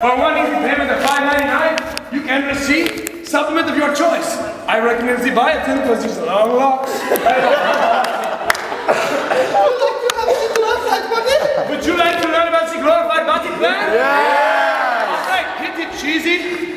For one easy payment of $5.99, you can receive supplement of your choice. I recommend the biotin because it's long locks. Would you like to learn about the glorified body plan? Yeah! All right, hit it, cheesy.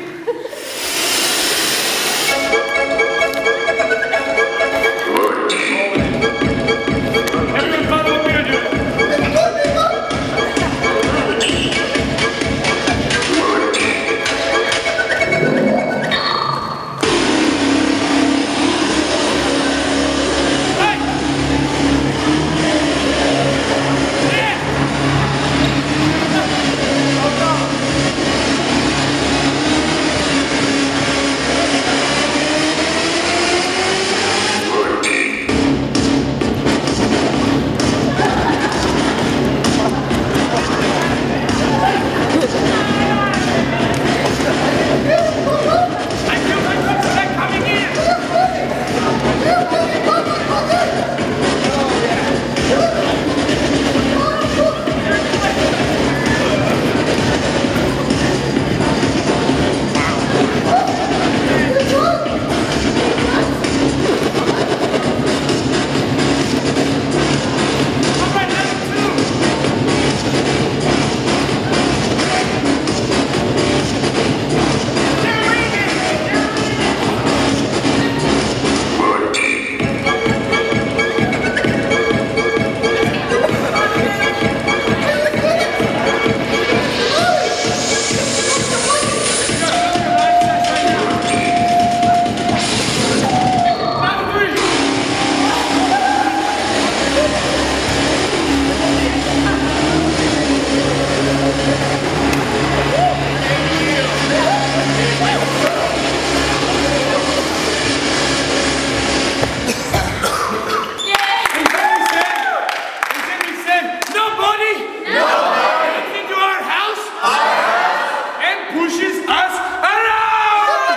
gives us a round!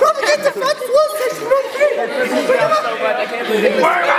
Robert, get the fuck, Wilson! Why